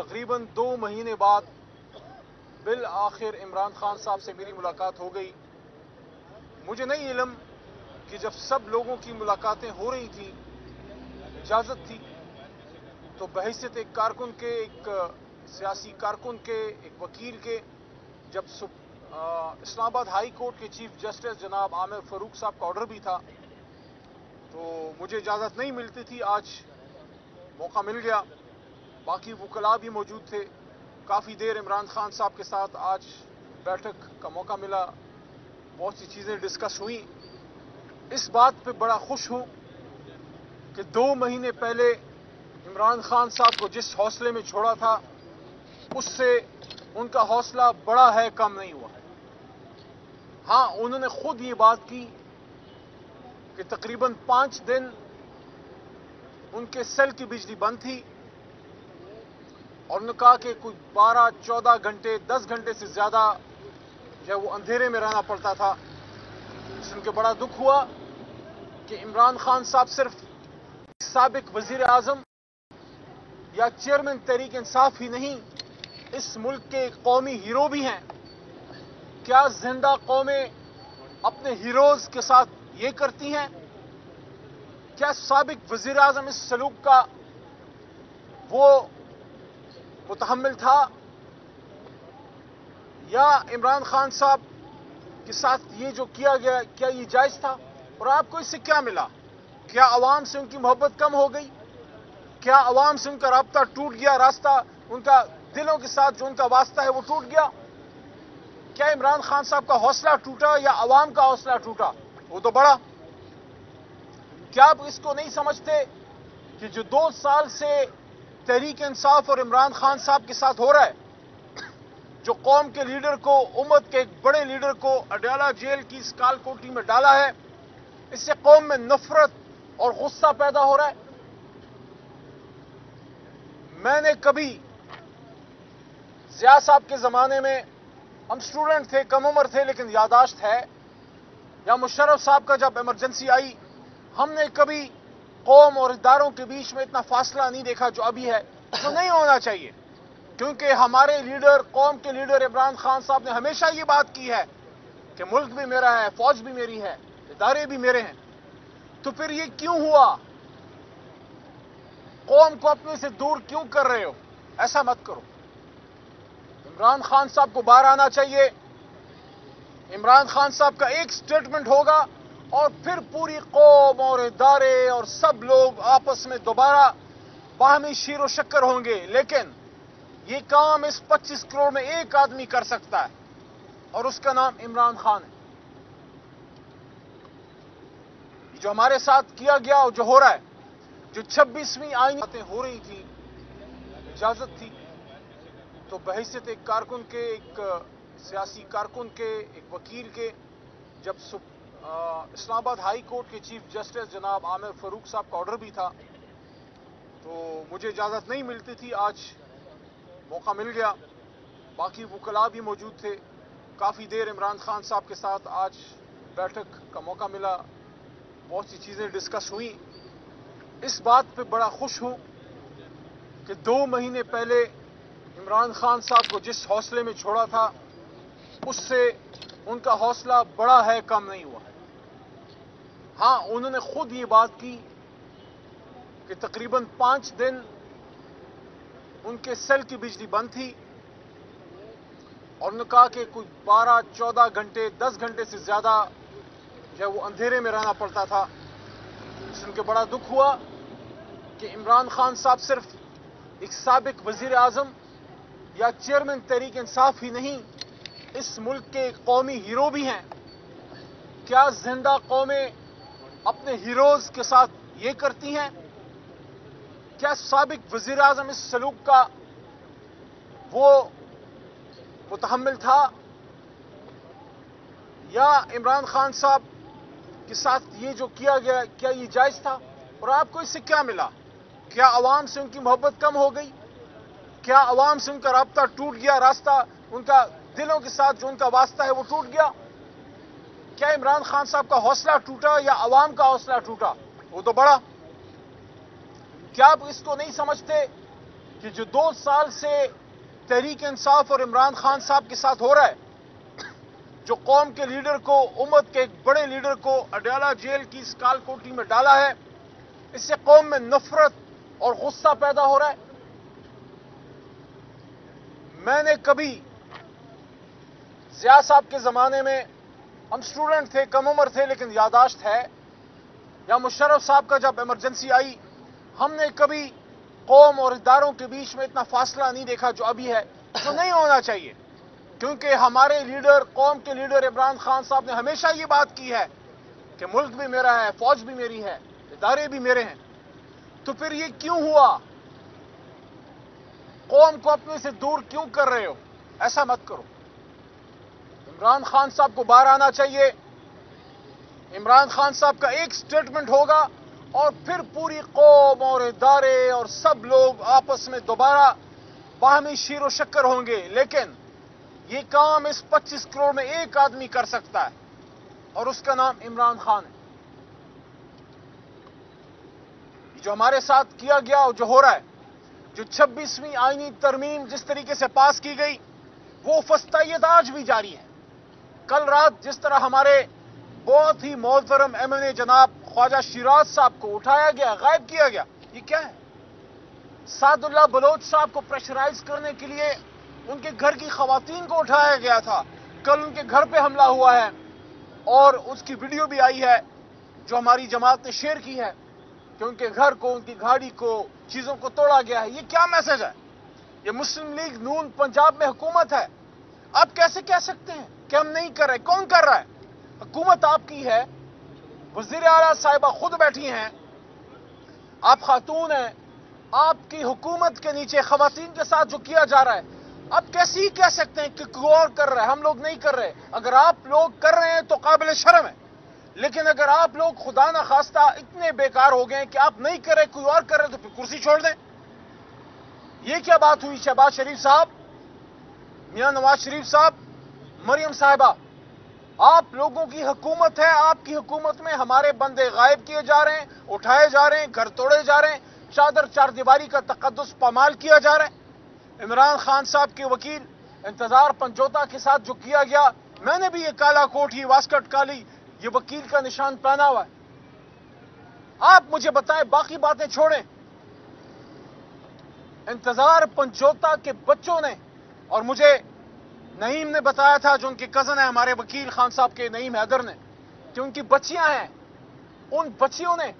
तकरीबन दो महीने बाद बिल आखिर इमरान खान साहब से मेरी मुलाकात हो गई। मुझे नहीं इलम कि जब सब लोगों की मुलाकातें हो रही थी, इजाज़त थी तो बहसीत एक कारकुन के, एक सियासी कारकुन के, एक वकील के, जब इस्लामाबाद हाई कोर्ट के चीफ जस्टिस जनाब आमिर फरूक साहब का ऑर्डर भी था तो मुझे इजाज़त नहीं मिलती थी। आज मौका मिल गया। बाकी वकला भी मौजूद थे। काफ़ी देर इमरान खान साहब के साथ आज बैठक का मौका मिला। बहुत सी चीज़ें डिस्कस हुई। इस बात पे बड़ा खुश हूँ कि दो महीने पहले इमरान खान साहब को जिस हौसले में छोड़ा था, उससे उनका हौसला बड़ा है, कम नहीं हुआ है। हाँ उन्होंने खुद ये बात की कि तकरीबन पाँच दिन उनके सेल की बिजली बंद थी। और उन्होंने कहा कि कुछ 12, 14 घंटे 10 घंटे से ज़्यादा जो वो अंधेरे में रहना पड़ता था। सुन के बड़ा दुख हुआ कि इमरान खान साहब सिर्फ़ सबक वज़ीर आज़म या चेयरमैन तहरीक इंसाफ ही नहीं इस मुल्क के कौमी हीरो भी हैं। क्या ज़िंदा कौमें अपने हीरोज के साथ ये करती हैं? क्या सबक वज़ीर आज़म इस सलूक का वो मुतहमल था या इमरान खान साहब के साथ ये जो किया गया क्या ये जायज़ था और आपको इससे क्या मिला क्या आवाम से उनकी मोहब्बत कम हो गई क्या अवाम से उनका रबता टूट गया रास्ता उनका दिलों के साथ जो उनका वास्ता है वो टूट गया क्या इमरान खान साहब का हौसला टूटा या अवाम का हौसला टूटा वो तो बड़ा क्या आप इसको नहीं समझते कि जो दो साल से तहरीक इंसाफ और इमरान खान साहब के साथ हो रहा है। जो कौम के लीडर को, उम्मत के एक बड़े लीडर को अडयाला जेल की इस काल कोठी में डाला है, इससे कौम में नफरत और गुस्सा पैदा हो रहा है। मैंने कभी जिया साहब के जमाने में, हम स्टूडेंट थे, कम उम्र थे, लेकिन यादाश्त है। या मुशर्रफ साहब का जब इमरजेंसी आई, हमने कभी कौम और इदारों के बीच में इतना फासला नहीं देखा जो अभी है जो नहीं होना चाहिए। क्योंकि हमारे लीडर, कौम के लीडर इमरान खान साहब ने हमेशा ये बात की है कि मुल्क भी मेरा है, फौज भी मेरी है, इदारे भी मेरे हैं। तो फिर ये क्यों हुआ? कौम को अपने से दूर क्यों कर रहे हो? ऐसा मत करो। इमरान खान साहब को बाहर आना चाहिए। इमरान खान साहब का एक स्टेटमेंट होगा और फिर पूरी कौम और इदारे और सब लोग आपस में दोबारा बाहमी शीर शक्कर होंगे। लेकिन ये काम इस 25 करोड़ में एक आदमी कर सकता है, और उसका नाम इमरान खान है। जो हमारे साथ किया गया और जो हो रहा है, जो 26वीं आईनी बातें हो रही थी, इजाज़त थी तो बहसीत एक कारकुन के, एक सियासी कारकुन के, एक वकील के, जब इस्लामाबाद हाई कोर्ट के चीफ जस्टिस जनाब आमिर फरूक साहब का ऑर्डर भी था। तो मुझे इजाज़त नहीं मिलती थी। आज मौका मिल गया। बाकी वकला भी मौजूद थे। काफ़ी देर इमरान खान साहब के साथ आज बैठक का मौका मिला। बहुत सी चीज़ें डिस्कस हुई। इस बात पे बड़ा खुश हूँ कि दो महीने पहले इमरान खान साहब को जिस हौसले में छोड़ा था, उससे उनका हौसला बड़ा है कम नहीं हुआ है। हाँ उन्होंने खुद ये बात की कि तकरीबन पाँच दिन उनके सेल की बिजली बंद थी और उन्होंने कहा कि कुछ 12, 14 घंटे 10 घंटे से ज़्यादा जो वो अंधेरे में रहना पड़ता था। सुन के बड़ा दुख हुआ कि इमरान खान साहब सिर्फ़ एक सबक वज़ीर आज़म या चेयरमैन तहरीक इंसाफ ही नहीं इस मुल्क के कौमी हीरो भी हैं। क्या ज़िंदा कौमें अपने हीरोज के साथ ये करती हैं? क्या सबक वज़ीर आज़म इस सलूक का वो मुतहमल था? या इमरान खान साहब के साथ ये जो किया गया, क्या ये जायज़ था? और आपको इससे क्या मिला? क्या आवाम से उनकी मोहब्बत कम हो गई? क्या आवाम से उनका रबता टूट गया? रास्ता उनका दिलों के साथ जो उनका वास्ता है वो टूट गया। क्या इमरान खान साहब का हौसला टूटा या अवाम का हौसला टूटा? वो तो बड़ा। क्या आप इसको नहीं समझते कि जो दो साल से तहरीक इंसाफ और इमरान खान साहब के साथ हो रहा है, जो कौम के लीडर को, उम्मत के एक बड़े लीडर को अडयाला जेल की इस काल कोठी में डाला है, इससे कौम में नफरत और गुस्सा पैदा हो रहा है? मैंने कभी जिया साहब के जमाने में हम स्टूडेंट थे, कम उम्र थे, लेकिन यादाश्त है। या मुशर्रफ साहब का जब इमरजेंसी आई, हमने कभी कौम और इदारों के बीच में इतना फासला नहीं देखा जो अभी है, जो नहीं होना चाहिए। क्योंकि हमारे लीडर कौम के लीडर इमरान खान साहब ने हमेशा ये बात की है कि मुल्क भी मेरा है, फौज भी मेरी है, इदारे भी मेरे हैं। तो फिर ये क्यों हुआ? कौम को अपने से दूर क्यों कर रहे हो? ऐसा मत करो। इमरान खान साहब को बाहर आना चाहिए। इमरान खान साहब का एक स्टेटमेंट होगा और फिर पूरी कौम और इदारे और सब लोग आपस में दोबारा बाहमी शीर शक्कर होंगे। लेकिन ये काम इस 25 करोड़ में एक आदमी कर सकता है और उसका नाम इमरान खान है। जो हमारे साथ किया गया और जो हो रहा है, जो 26वीं आईनी तरमीम जिस तरीके से पास की गई, वो फस्तायत आज भी जारी है। कल रात जिस तरह हमारे बहुत ही मोहतरम एम एन ए जनाब ख्वाजा शिराज साहब को उठाया गया, गायब किया गया, ये क्या है? सादुल्ला बलोच साहब को प्रेशराइज करने के लिए उनके घर की खातन को उठाया गया था। कल उनके घर पे हमला हुआ है और उसकी वीडियो भी आई है जो हमारी जमात ने शेयर की है कि उनके घर को, उनकी गाड़ी को, चीज़ों को तोड़ा गया है। ये क्या मैसेज है? ये मुस्लिम लीग नून पंजाब में हुकूमत है। आप कैसे कह सकते हैं? कि हम नहीं कर रहे। कौन कर रहा है? हुकूमत आपकी है। वज़ीर आला साहिबा खुद बैठी हैं। आप खातून हैं। आपकी हुकूमत के नीचे खातन के साथ जो किया जा रहा है, आप कैसे ही कह सकते हैं कि और कर रहा है। हम लोग नहीं कर रहे। अगर आप लोग कर रहे हैं तो काबिल शर्म है। लेकिन अगर आप लोग खुदा ना खास्ता इतने बेकार हो गए कि आप नहीं कर कोई और कर रहे तो फिर कुर्सी छोड़ दें। ये क्या बात हुई, शहबाज शरीफ साहब? मियाँ नवाज़ शरीफ साहब मरियम साहिबा, आप लोगों की हुकूमत है, आपकी हुकूमत में हमारे बंदे गायब किए जा रहे हैं, उठाए जा रहे हैं, घर तोड़े जा रहे हैं, चादर चार दीवारी का तकदस पमाल किया जा रहा है। इमरान खान साहब के वकील, इंतज़ार पंजोता के साथ जो किया गया, मैंने भी ये काला कोट ही वास्कट काली, ये वकील का निशान पहना हुआ है। आप मुझे बताएँ, बाकी बातें छोड़ें। इंतज़ार पंजोता के बच्चों ने और मुझे नईम ने बताया था जो उनके कज़न है, हमारे वकील खान साहब के नईम हैदर ने, कि उनकी बच्चियाँ हैं। उन बच्चियों ने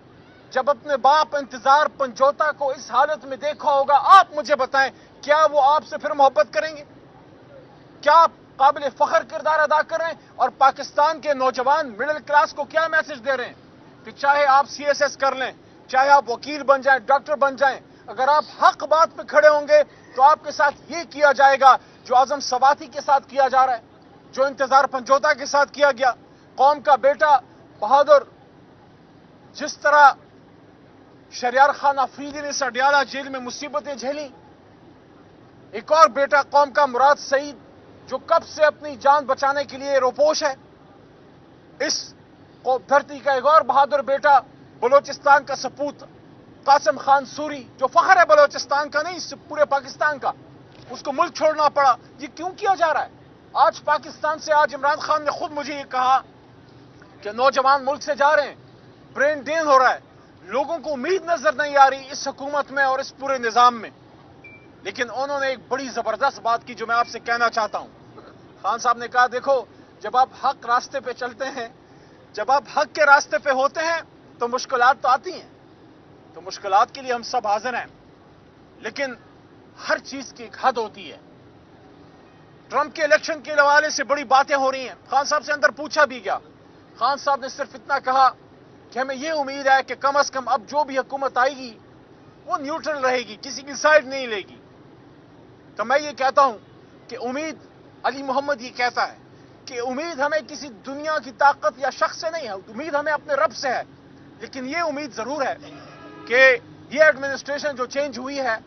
जब अपने बाप इंतज़ार पंजोता को इस हालत में देखा होगा, आप मुझे बताएँ, क्या वो आपसे फिर मोहब्बत करेंगे? क्या आप काबिल फखर किरदार अदा कर रहे हैं और पाकिस्तान के नौजवान मिडिल क्लास को क्या मैसेज दे रहे हैं? कि चाहे आप सीएसएस कर लें, चाहे आप वकील बन जाएँ डॉक्टर बन जाएँ, अगर आप हक बात पे खड़े होंगे तो आपके साथ ये किया जाएगा जो आज़म सवाती के साथ किया जा रहा है, जो इंतज़ार पंजोता के साथ किया गया, कौम का बेटा बहादुर, जिस तरह शरियार खान अफरीदी ने सडियाला जेल में मुसीबतें झेली, एक और बेटा कौम का मुराद सईद, जो कब से अपनी जान बचाने के लिए रोपोश है, इस धरती का एक और बहादुर बेटा बलोचिस्तान का सपूत, कासिम खान सूरी, जो फखर है बलोचिस्तान का नहीं पूरे पाकिस्तान का। उसको मुल्क छोड़ना पड़ा। ये क्यों किया जा रहा है? आज पाकिस्तान से आज इमरान खान ने खुद मुझे ये कहा कि नौजवान मुल्क से जा रहे हैं। ब्रेन डेन हो रहा है। लोगों को उम्मीद नज़र नहीं आ रही इस हुकूमत में और इस पूरे निज़ाम में। लेकिन उन्होंने एक बड़ी ज़बरदस्त बात की जो मैं आपसे कहना चाहता हूँ। खान साहब ने कहा, देखो, जब आप हक रास्ते पे चलते हैं, जब आप हक के रास्ते पे होते हैं तो मुश्किल तो आती हैं। तो मुश्किल के लिए हम सब हाजिर हैं। लेकिन हर चीज़ की एक हद होती है। ट्रंप के इलेक्शन के हवाले से बड़ी बातें हो रही हैं। खान साहब से अंदर पूछा भी गया। खान साहब ने सिर्फ़ इतना कहा कि हमें यह उम्मीद है कि कम अज कम अब जो भी हुकूमत आएगी, वो न्यूट्रल रहेगी, किसी की साइड नहीं लेगी। तो मैं ये कहता हूँ कि उम्मीद अली मोहम्मद ये कहता है कि उम्मीद हमें किसी दुनिया की ताकत या शख्स से नहीं है, उम्मीद हमें अपने रब से है। लेकिन ये उम्मीद ज़रूर है कि ये एडमिनिस्ट्रेशन जो चेंज हुई है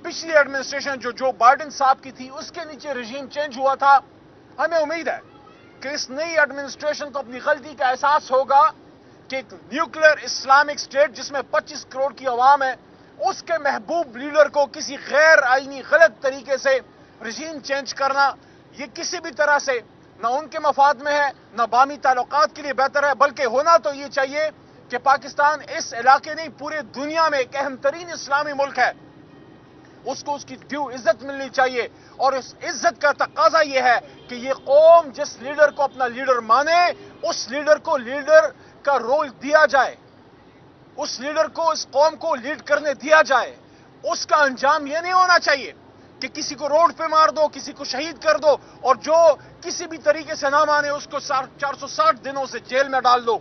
पिछली एडमिनिस्ट्रेशन जो जो बाइडन साहब की थी, उसके नीचे रजीम चेंज हुआ था। हमें उम्मीद है कि इस नई एडमिनिस्ट्रेशन को अपनी गलती का एहसास होगा कि एक न्यूक्लियर इस्लामिक स्टेट जिसमें 25 करोड़ की आवाम है, उसके महबूब लीडर को किसी गैर आईनी गलत तरीके से रजीम चेंज करना, ये किसी भी तरह से ना उनके मफाद में है, ना बामी ताल्लुकात के लिए बेहतर है, बल्कि होना तो ये चाहिए कि पाकिस्तान इस इलाके नहीं, पूरे दुनिया में एक अहम तरीन इस्लामी मुल्क है। उसको उसकी ड्यू इज़्ज़त मिलनी चाहिए। और इस इज़्ज़त का तकाजा यह है कि ये कौम जिस लीडर को अपना लीडर माने, उस लीडर को लीडर का रोल दिया जाए। उस लीडर को इस कौम को लीड करने दिया जाए। उसका अंजाम यह नहीं होना चाहिए कि किसी को रोड पे मार दो, किसी को शहीद कर दो और जो किसी भी तरीके से ना माने, उसको 460 दिनों से जेल में डाल दो।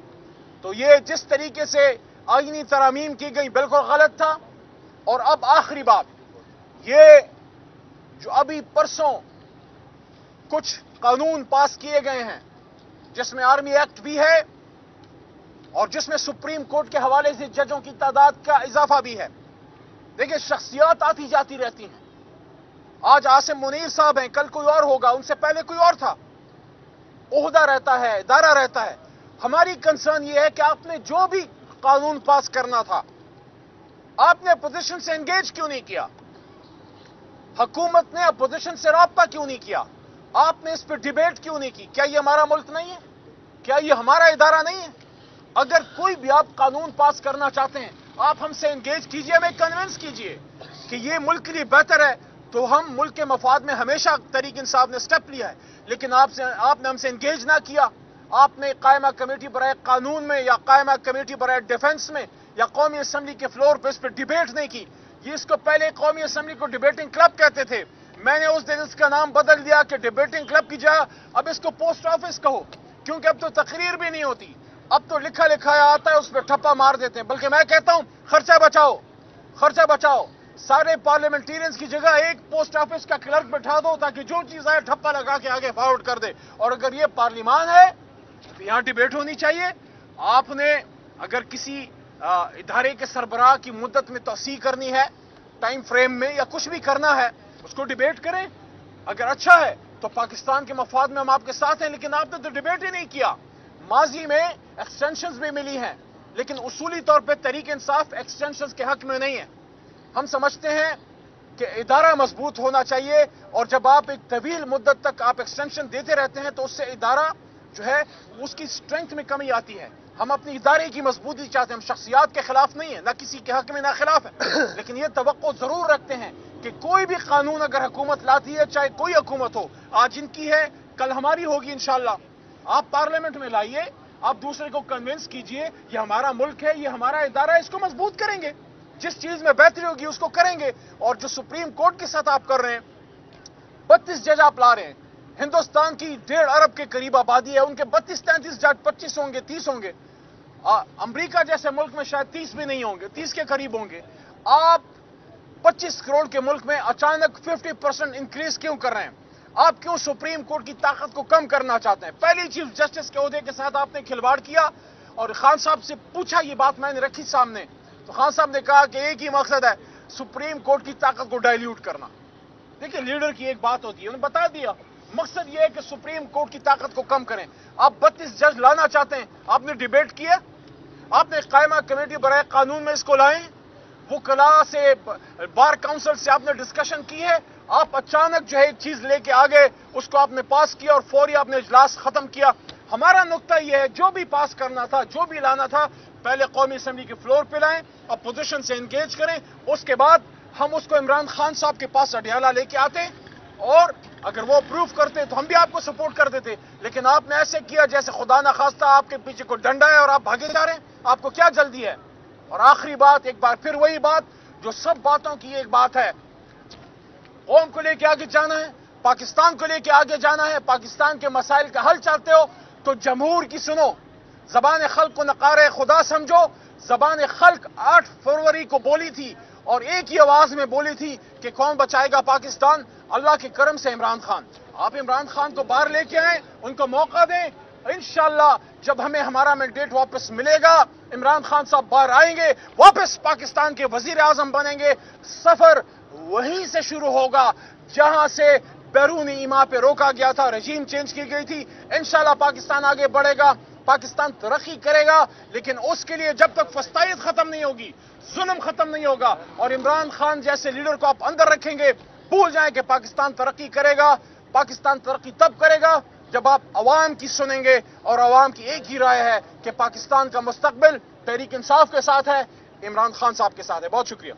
तो ये जिस तरीके से आईनी तरामीम की गई, बिल्कुल गलत था। और अब आखिरी बात ये जो अभी परसों कुछ कानून पास किए गए हैं, जिसमें आर्मी एक्ट भी है और जिसमें सुप्रीम कोर्ट के हवाले से जजों की तादाद का इजाफा भी है। देखिए, शख्सियात आती जाती रहती हैं। आज आसिम मुनीर साहब हैं, कल कोई और होगा, उनसे पहले कोई और था। ओहदा रहता है, इदारा रहता है। हमारी कंसर्न यह है कि आपने जो भी कानून पास करना था, आपने अपोजिशन से एंगेज क्यों नहीं किया? हुकूमत ने अपोजिशन से रबता क्यों नहीं किया? आपने इस पर डिबेट क्यों नहीं की? क्या यह हमारा मुल्क नहीं है? क्या यह हमारा इदारा नहीं है? अगर कोई भी आप कानून पास करना चाहते हैं, आप हमसे एंगेज कीजिए, हमें कन्विंस कीजिए कि यह मुल्क के लिए बेहतर है तो हम मुल्क के मफाद में हमेशा तरीक इंसाफ ने स्टेप लिया है। लेकिन आपसे, आपने हमसे एंगेज ना किया। आपने कायमा कमेटी बरए कानून में या कायमा कमेटी बरए डिफेंस में या कौमी असम्बली के फ्लोर पर इस पर डिबेट नहीं की। ये इसको पहले कौमी असम्बली को डिबेटिंग क्लब कहते थे। मैंने उस दिन इसका नाम बदल दिया कि डिबेटिंग क्लब की जगह अब इसको पोस्ट ऑफ़िस कहो, क्योंकि अब तो तकरीर भी नहीं होती। अब तो लिखा लिखाया आता है, उस पर ठप्पा मार देते हैं। बल्कि मैं कहता हूँ, खर्चा बचाओ खर्चा बचाओ। सारे पार्लियामेंटेरियंस की जगह एक पोस्ट ऑफ़िस का क्लर्क बैठा दो, ताकि जो चीज़ आए, ठप्पा लगा के आगे फॉरवर्ड कर दे। और अगर ये पार्लियामान है तो यहाँ डिबेट होनी चाहिए। आपने अगर किसी इधारे के सरबराह की मुद्दत में तोसी करनी है टाइम फ्रेम में या कुछ भी करना है, उसको डिबेट करें। अगर अच्छा है तो पाकिस्तान के मफाद में हम आपके साथ हैं, लेकिन आपने तो डिबेट ही नहीं किया। माजी में एक्सटेंशन भी मिली हैं, लेकिन उसूली तौर पर तरीके इंसाफ एक्सटेंशन के हक में नहीं है। हम समझते हैं कि इदारा मज़बूत होना चाहिए, और जब आप एक तवील मुद्दत तक आप एक्सटेंशन देते रहते हैं तो उससे इदारा जो है, उसकी स्ट्रेंथ में कमी आती है। हम अपनी इदारे की मजबूती चाहते हैं हम शख्सियात के खिलाफ नहीं है ना किसी के हक में ना खिलाफ है लेकिन ये तो ज़रूर रखते हैं कि कोई भी कानून अगर हुकूमत लाती है चाहे कोई हुकूमत हो आज इनकी है कल हमारी होगी इंशाला आप पार्लियामेंट में लाइए आप दूसरे को कन्विंस कीजिए ये हमारा मुल्क है ये हमारा इदारा है इसको मज़बूत करेंगे जिस चीज़ में बेहतरी होगी उसको करेंगे और जो सुप्रीम कोर्ट के साथ आप कर रहे हैं बत्तीस जज आप ला रहे हैं हिंदुस्तान की डेढ़ अरब के करीब आबादी है उनके बत्तीस तैंतीस जज पच्चीस होंगे तीस होंगे अमरीका जैसे मुल्क में शायद तीस भी नहीं होंगे, तीस के करीब होंगे। आप 25 करोड़ के मुल्क में अचानक 50 परसेंट इंक्रीज क्यों कर रहे हैं? आप क्यों सुप्रीम कोर्ट की ताकत को कम करना चाहते हैं? पहली चीफ जस्टिस के अहदे के साथ आपने खिलवाड़ किया और खान साहब से पूछा, ये बात मैंने रखी सामने। तो खान साहब ने कहा कि एक ही मकसद है, सुप्रीम कोर्ट की ताकत को डायल्यूट करना। देखिए, लीडर की एक बात होती है उन्हें बता दिया। मकसद यह है कि सुप्रीम कोर्ट की ताकत को कम करें। आप बत्तीस जज लाना चाहते हैं, आपने डिबेट किया? आपने कायमा कमेटी बरए कानून में इसको लाए? वो कला से, बार काउंसिल से आपने डिस्कशन की है? आप अचानक जो है एक चीज़ लेके आ गए, उसको आपने पास किया और फौरी आपने इजलास खत्म किया। हमारा नुकता यह है, जो भी पास करना था, जो भी लाना था, पहले कौमी असम्बली के फ्लोर पे लाएँ, अपोजिशन से इंगेज करें, उसके बाद हम उसको इमरान खान साहब के पास अडियाला लेके आते और अगर वो अप्रूव करते तो हम भी आपको सपोर्ट कर देते। लेकिन आपने ऐसे किया जैसे खुदा ना खास्ता आपके पीछे को डंडा है और आप भागे जा रहे हैं। आपको क्या जल्दी है? और आखिरी बात, एक बार फिर वही बात, जो सब बातों की एक बात है। कौम को लेके आगे जाना है, पाकिस्तान को लेके आगे जाना है। पाकिस्तान के मसाइल का हल चाहते हो तो जमहूर की सुनो। जबान खल्क को नकार खुदा समझो। जबान खल्क आठ फरवरी को बोली थी और एक ही आवाज़ में बोली थी कि कौन बचाएगा पाकिस्तान? अल्लाह के करम से इमरान खान। आप इमरान खान को बाहर लेके आए, उनको मौका दें। इंशाला जब हमें हमारा मैंडेट वापस मिलेगा, इमरान खान साहब बाहर आएँगे, वापस पाकिस्तान के वज़ीर आज़म बनेंगे। सफ़र वहीं से शुरू होगा, जहाँ से बैरूनी ईमा पे रोका गया था रजीम चेंज की गई थी। इंशाला पाकिस्तान आगे बढ़ेगा। पाकिस्तान तरक्की करेगा, लेकिन उसके लिए जब तक फस्तायत खत्म नहीं होगी, जुल्म खत्म नहीं होगा, और इमरान खान जैसे लीडर को आप अंदर रखेंगे, भूल जाए कि पाकिस्तान तरक्की करेगा। पाकिस्तान तरक्की तब करेगा जब आप अवाम की सुनेंगे, और अवाम की एक ही राय है कि पाकिस्तान का मुस्तकबिल तहरीक इंसाफ के साथ है। इमरान खान साहब के साथ है। बहुत शुक्रिया।